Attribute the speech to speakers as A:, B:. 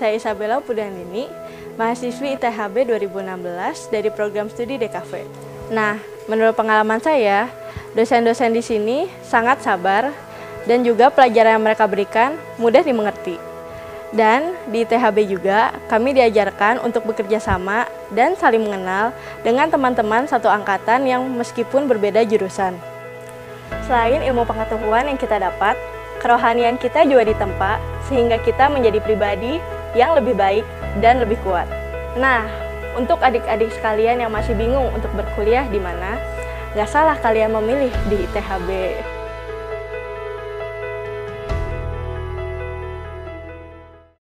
A: saya Isabella Pudanini, mahasiswi ITHB 2016 dari program studi DKV. Nah, menurut pengalaman saya, dosen-dosen di sini sangat sabar dan juga pelajaran yang mereka berikan mudah dimengerti. Dan di ITHB juga kami diajarkan untuk bekerja sama dan saling mengenal dengan teman-teman satu angkatan yang meskipun berbeda jurusan. Selain ilmu pengetahuan yang kita dapat, kerohanian kita juga ditempa sehingga kita menjadi pribadi yang lebih baik dan lebih kuat. Nah, untuk adik-adik sekalian yang masih bingung untuk berkuliah di mana, nggak salah kalian memilih di ITHB.